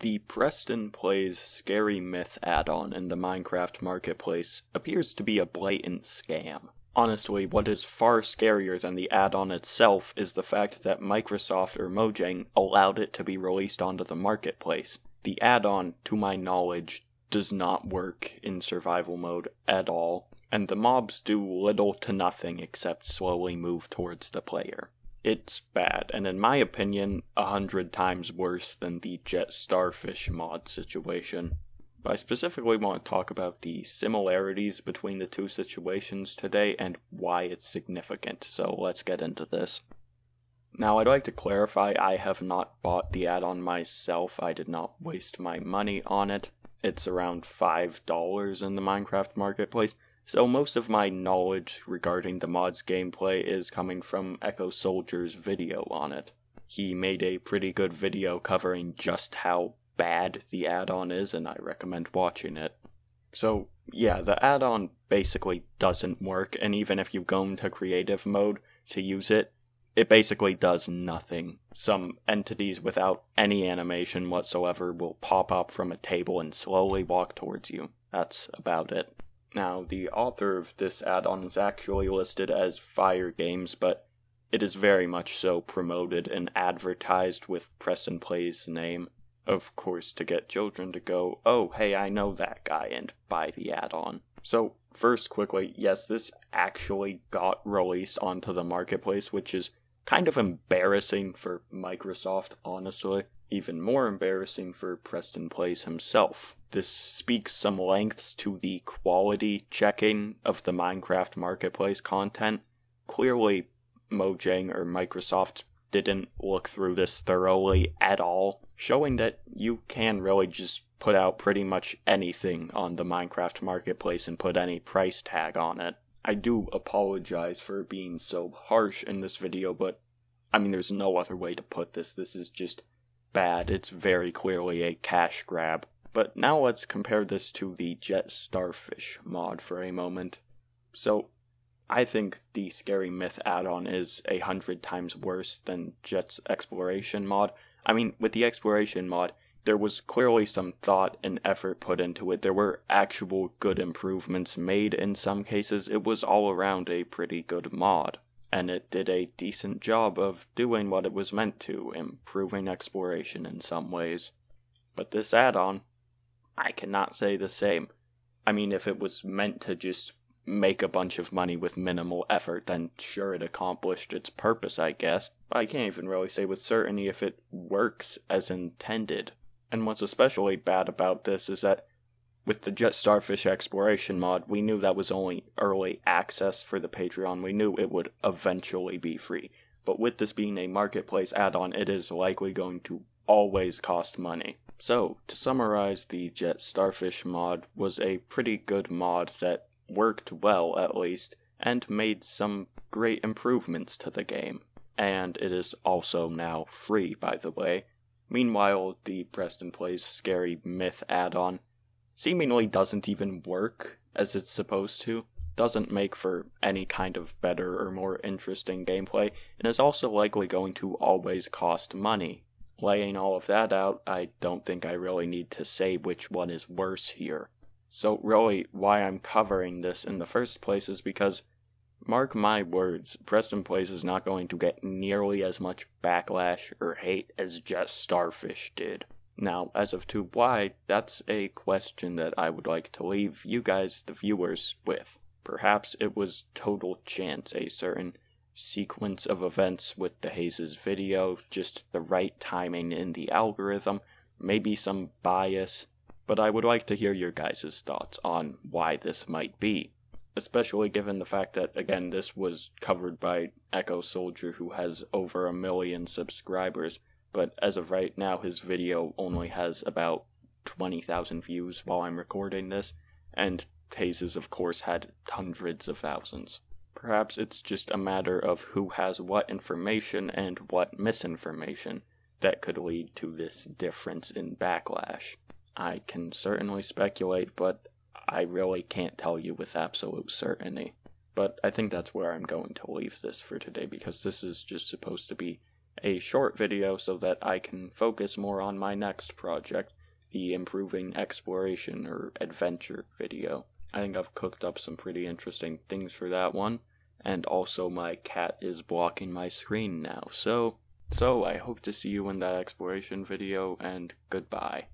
The PrestonPlayz Scary Myth add on in the Minecraft Marketplace appears to be a blatant scam. Honestly, what is far scarier than the add on itself is the fact that Microsoft or Mojang allowed it to be released onto the marketplace. The add on, to my knowledge, does not work in survival mode at all, and the mobs do little to nothing except slowly move towards the player. It's bad, and in my opinion, a hundred times worse than the Jet Starfish mod situation. But I specifically want to talk about the similarities between the two situations today and why it's significant, so let's get into this. Now, I'd like to clarify I have not bought the add on myself, I did not waste my money on it. It's around $5 in the Minecraft marketplace, so most of my knowledge regarding the mod's gameplay is coming from EckoSoldier's video on it. He made a pretty good video covering just how bad the add-on is and I recommend watching it. So, yeah, the add-on basically doesn't work and even if you go into creative mode to use it, it basically does nothing. Some entities without any animation whatsoever will pop up from a table and slowly walk towards you. That's about it. Now, the author of this add on is actually listed as Fire Games, but it is very much so promoted and advertised with PrestonPlayz's name. Of course, to get children to go, oh, hey, I know that guy, and buy the add on. So, first, quickly, yes, this actually got released onto the marketplace, which is kind of embarrassing for Microsoft, honestly even more embarrassing for PrestonPlayz himself. This speaks some lengths to the quality checking of the Minecraft Marketplace content. Clearly, Mojang or Microsoft didn't look through this thoroughly at all, showing that you can really just put out pretty much anything on the Minecraft Marketplace and put any price tag on it. I do apologize for being so harsh in this video, but I mean, there's no other way to put this. This is just bad. It's very clearly a cash grab. But now let's compare this to the Jet Starfish mod for a moment. So, I think the Scary Myth add-on is a hundred times worse than Jet's Exploration mod. I mean, with the Exploration mod, there was clearly some thought and effort put into it. There were actual good improvements made in some cases. It was all around a pretty good mod and it did a decent job of doing what it was meant to, improving exploration in some ways. But this add on, I cannot say the same. I mean, if it was meant to just make a bunch of money with minimal effort, then sure it accomplished its purpose, I guess. But I can't even really say with certainty if it works as intended. And what's especially bad about this is that with the Jet Starfish Exploration mod, we knew that was only early access for the Patreon. We knew it would eventually be free. But with this being a marketplace add on, it is likely going to always cost money. So, to summarize, the Jet Starfish mod was a pretty good mod that worked well, at least, and made some great improvements to the game. And it is also now free, by the way. Meanwhile, the PrestonPlayz Scary Myth add on seemingly doesn't even work as it's supposed to, doesn't make for any kind of better or more interesting gameplay, and is also likely going to always cost money. Laying all of that out, I don't think I really need to say which one is worse here. So, really, why I'm covering this in the first place is because, mark my words, PrestonPlayz is not going to get nearly as much backlash or hate as Jet Starfish did. Now, as of to why, that's a question that I would like to leave you guys, the viewers, with. Perhaps it was total chance, a certain sequence of events with the Hazes video, just the right timing in the algorithm, maybe some bias, but I would like to hear your guys' thoughts on why this might be. Especially given the fact that, again, this was covered by EckoSoldier, who has over a million subscribers, but as of right now, his video only has about 20,000 views while I'm recording this, and Hazes, of course, had hundreds of thousands. Perhaps it's just a matter of who has what information and what misinformation that could lead to this difference in backlash. I can certainly speculate, but I really can't tell you with absolute certainty. But I think that's where I'm going to leave this for today because this is just supposed to be a short video so that I can focus more on my next project, the improving exploration or adventure video. I think I've cooked up some pretty interesting things for that one, and also my cat is blocking my screen now, so so I hope to see you in that exploration video, and goodbye.